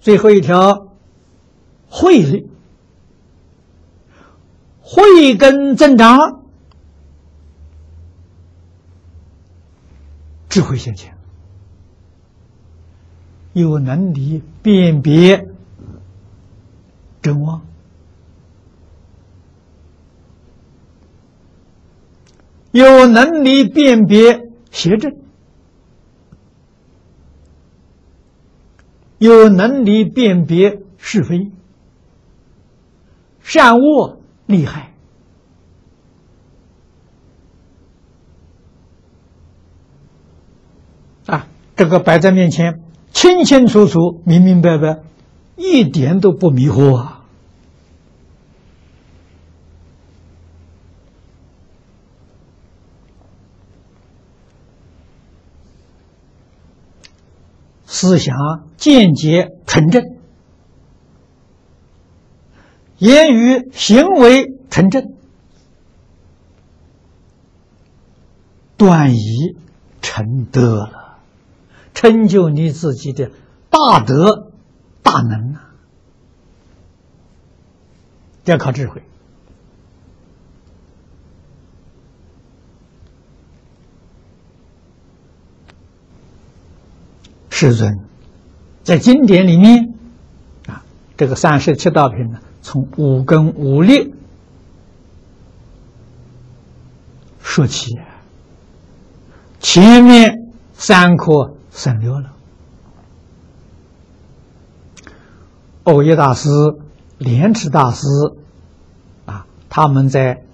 最后一条，慧律，慧根增长，智慧现前，有能力辨别真妄，有能力辨别邪正。有能力辨别是非、善恶、利害啊，这个摆在面前，清清楚楚、明明白白，一点都不迷惑啊。思想见解纯正，言语行为纯正，断疑成德了，成就你自己的大德大能啊！要靠智慧。世尊在经典里面啊，这个三十七道品呢，从五根五力说起，前面三颗省略了。欧耶大师、莲池大师啊，他们在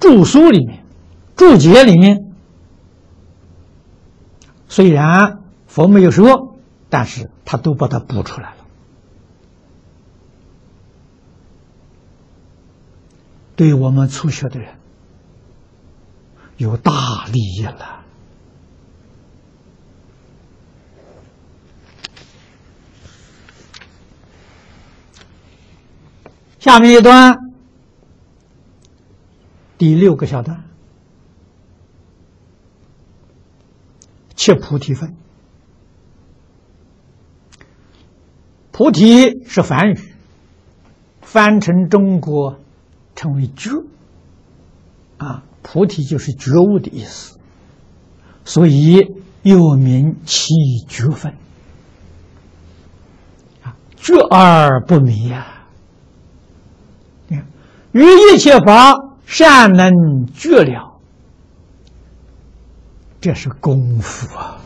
著书里面、注解里面，虽然。佛没有说，但是他都把它补出来了，对我们初学的人有大利益了。下面一段，第六个小段，切菩提分。菩提是梵语，翻成中国称为觉，啊，菩提就是觉悟的意思，所以又名七觉分，啊，觉而不迷呀，于一切法善能觉了，这是功夫啊。